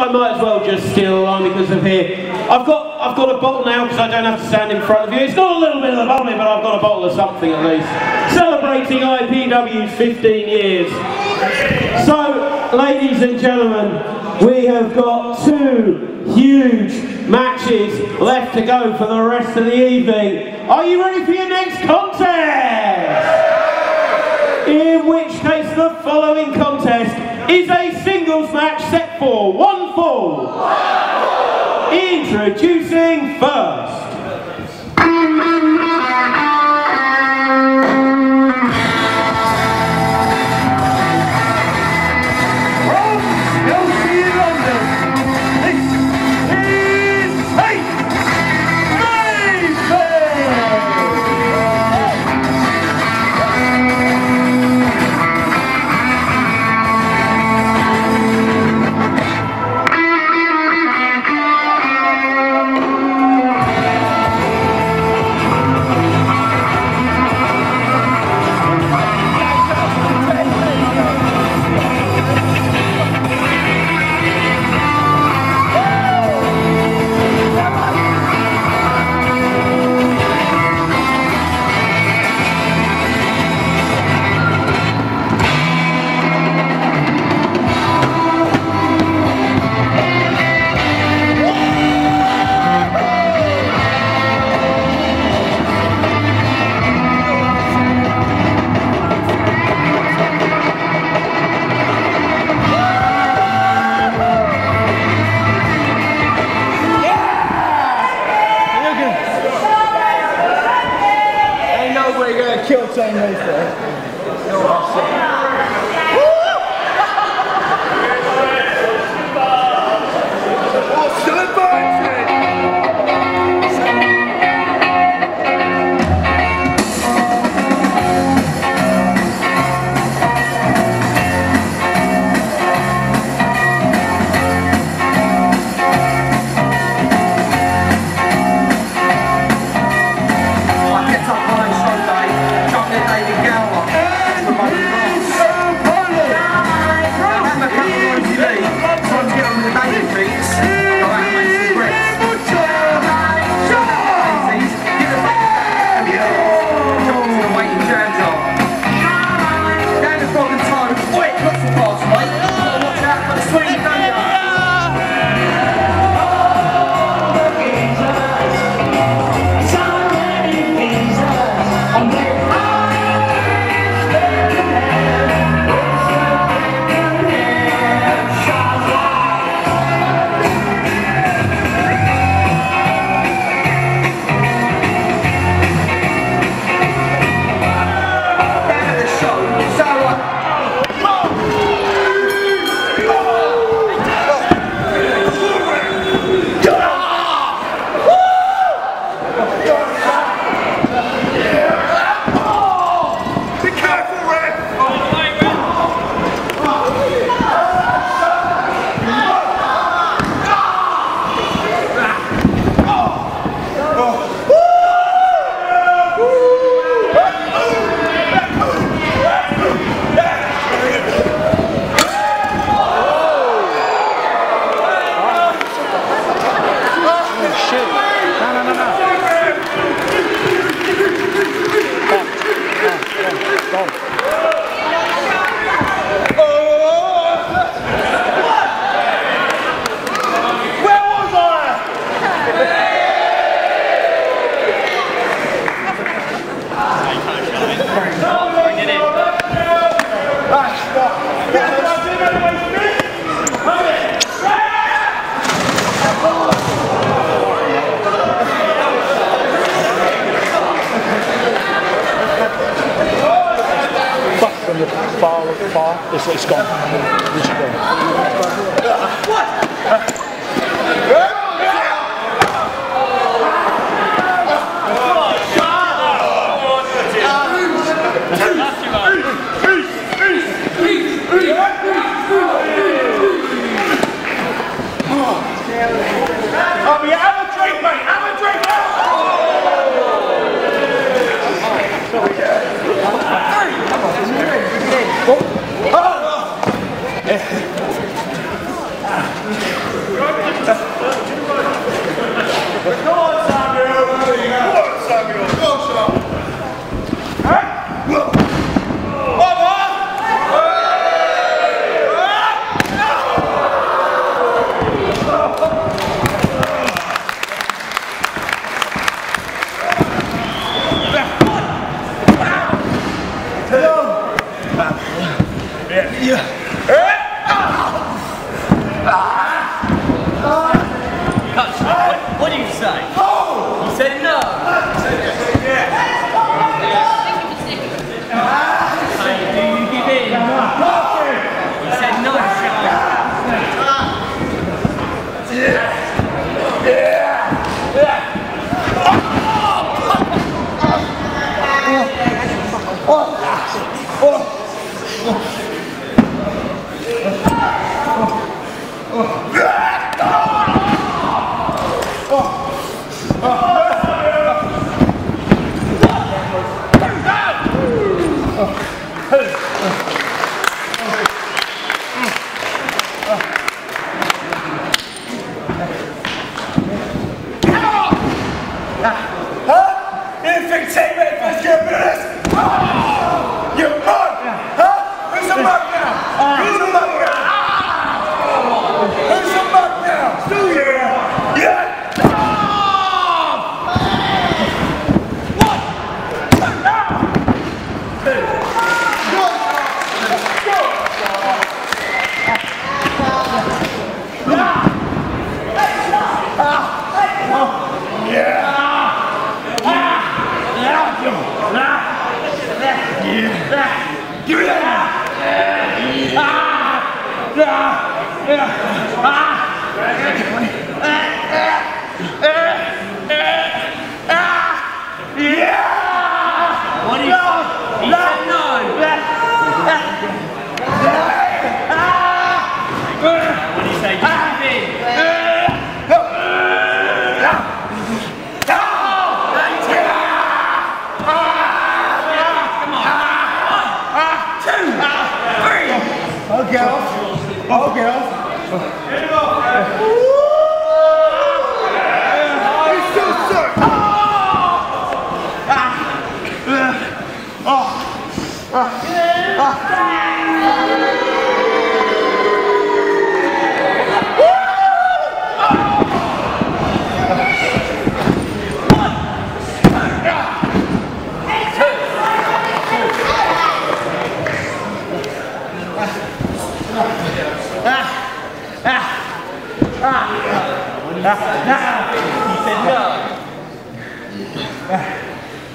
I might as well just steal a line because of here. I've got, I've got a bottle now because I don't have to stand in front of you. It's not a little bit of the bubbly, but I've got a bottle of something at least. Celebrating IPW's 15 years. So, ladies and gentlemen, we have got two huge matches left to go for the rest of the evening. Are you ready for your next contest? In which case the following contest is a singles match set for one fall. Introducing first. Yeah. It's, it's gone. Yeah. Infantry, let's get this! girls. All girls.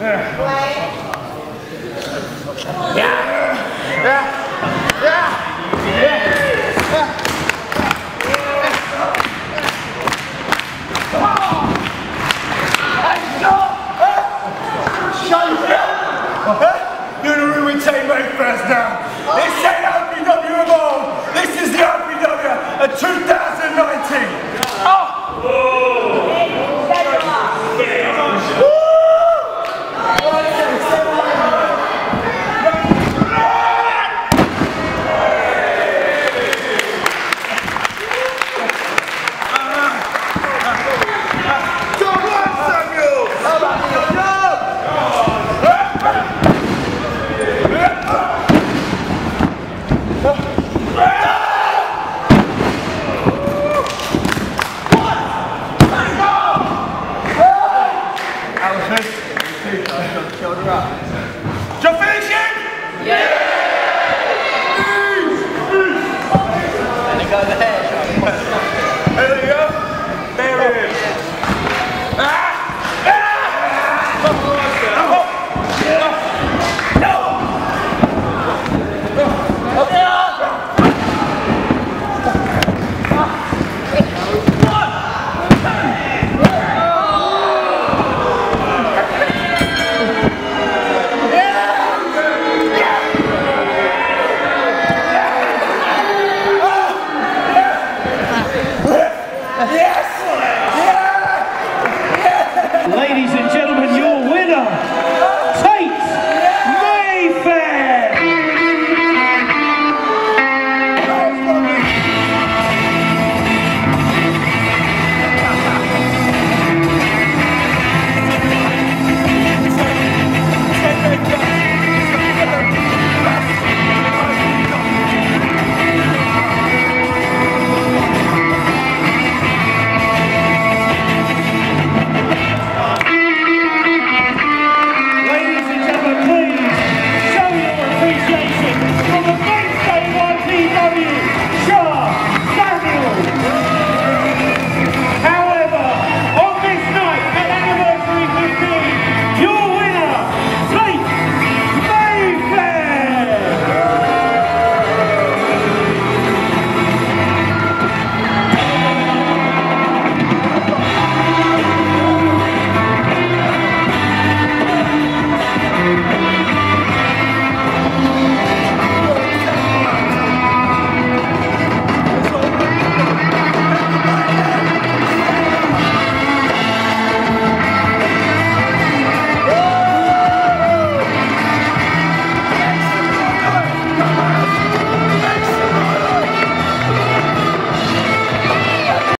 Yeah. Yeah. Yeah. yeah. You're the first down.